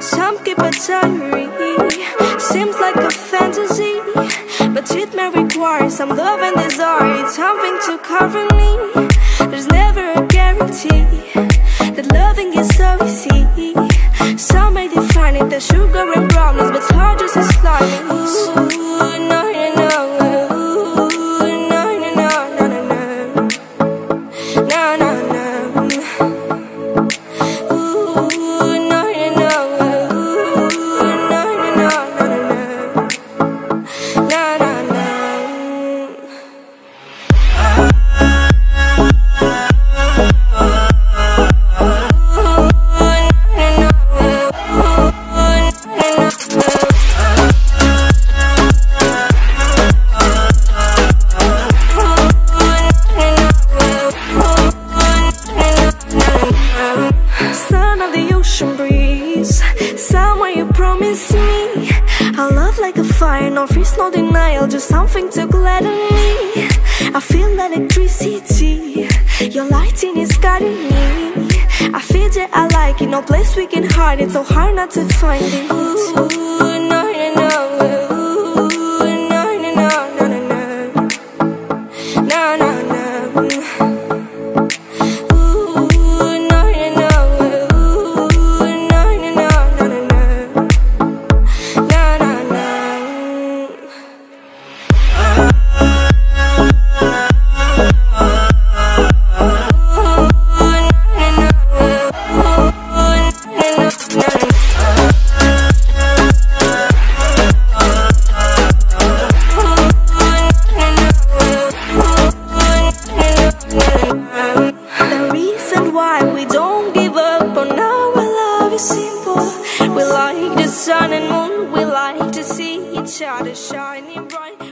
Some keep a diary, seems like a fantasy, but it may require some love and desire. It's something to cover me. There's never a guarantee that loving is so easy. Some may define it as sugar and brownness, but it's hard just as slimy. Ocean breeze. Somewhere you promised me. A love like a fire, no fears, no denial Just something to gladden me. I feel electricity. Your lighting is guiding me. I feel that I like it, no place we can hide it So hard not to find it. Ooh, each other shining bright.